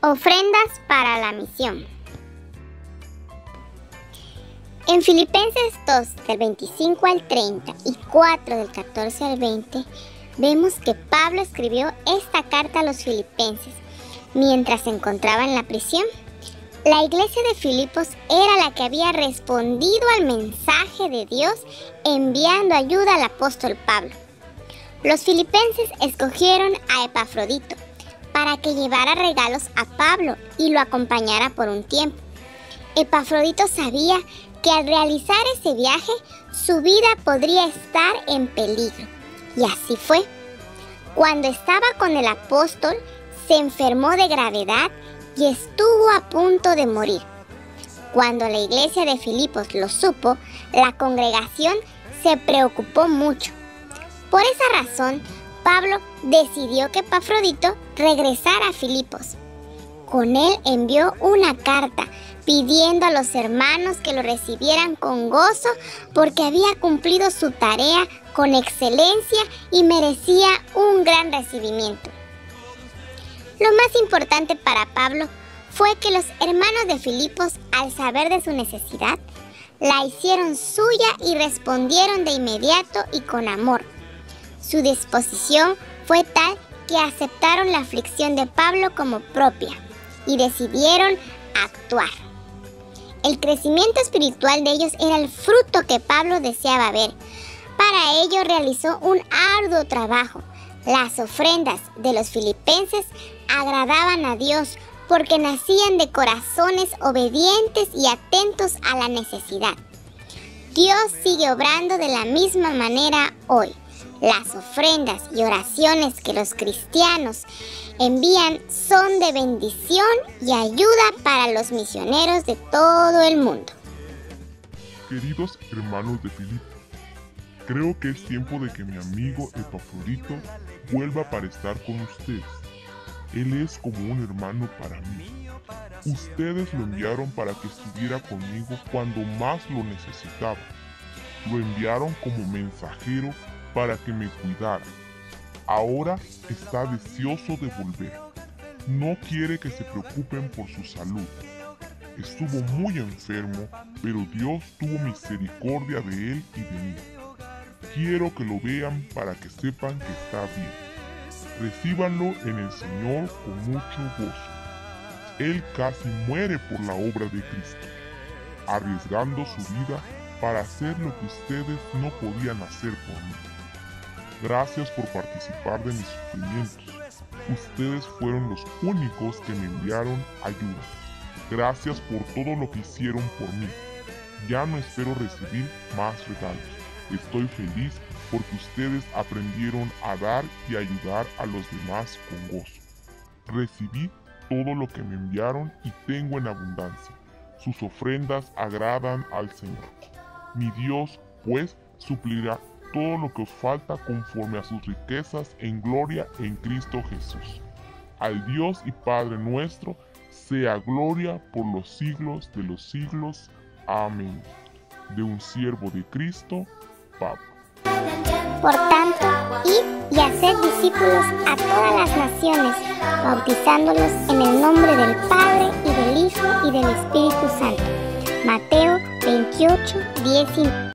Ofrendas para la misión. En Filipenses 2 del 25 al 30 y 4 del 14 al 20 vemos que Pablo escribió esta carta a los filipenses mientras se encontraba en la prisión. La iglesia de Filipos era la que había respondido al mensaje de Dios enviando ayuda al apóstol Pablo. Los filipenses escogieron a Epafrodito para que llevara regalos a Pablo y lo acompañara por un tiempo. Epafrodito sabía que al realizar ese viaje su vida podría estar en peligro. Y así fue. Cuando estaba con el apóstol, se enfermó de gravedad y estuvo a punto de morir. Cuando la iglesia de Filipos lo supo, la congregación se preocupó mucho. Por esa razón, Pablo decidió que Pafrodito regresara a Filipos. Con él envió una carta pidiendo a los hermanos que lo recibieran con gozo porque había cumplido su tarea con excelencia y merecía un gran recibimiento. Lo más importante para Pablo fue que los hermanos de Filipos, al saber de su necesidad, la hicieron suya y respondieron de inmediato y con amor su disposición fue tal que aceptaron la aflicción de Pablo como propia y decidieron actuar. El crecimiento espiritual de ellos era el fruto que Pablo deseaba ver. Para ello realizó un arduo trabajo. Las ofrendas de los filipenses agradaban a Dios porque nacían de corazones obedientes y atentos a la necesidad. Dios sigue obrando de la misma manera hoy. Las ofrendas y oraciones que los cristianos envían son de bendición y ayuda para los misioneros de todo el mundo. Queridos hermanos de Filipo, creo que es tiempo de que mi amigo Epafrodito vuelva para estar con ustedes. Él es como un hermano para mí. Ustedes lo enviaron para que estuviera conmigo cuando más lo necesitaba. Lo enviaron como mensajero para que me cuidara. Ahora está deseoso de volver. No quiere que se preocupen por su salud. Estuvo muy enfermo, pero Dios tuvo misericordia de él y de mí. Quiero que lo vean para que sepan que está bien. Recíbanlo en el Señor con mucho gozo. Él casi muere por la obra de Cristo, arriesgando su vida para hacer lo que ustedes no podían hacer por mí. Gracias por participar de mis sufrimientos. Ustedes fueron los únicos que me enviaron ayuda. Gracias por todo lo que hicieron por mí. Ya no espero recibir más regalos. Estoy feliz porque ustedes aprendieron a dar y ayudar a los demás con gozo. Recibí todo lo que me enviaron y tengo en abundancia. Sus ofrendas agradan al Señor. Mi Dios, pues, suplirá todo lo que os falta conforme a sus riquezas en gloria en Cristo Jesús. Al Dios y Padre nuestro, sea gloria por los siglos de los siglos. Amén. De un siervo de Cristo, Pablo. Por tanto, id y haced discípulos a todas las naciones, bautizándolos en el nombre del Padre y del Hijo y del Espíritu Santo. Mateo 28, 19.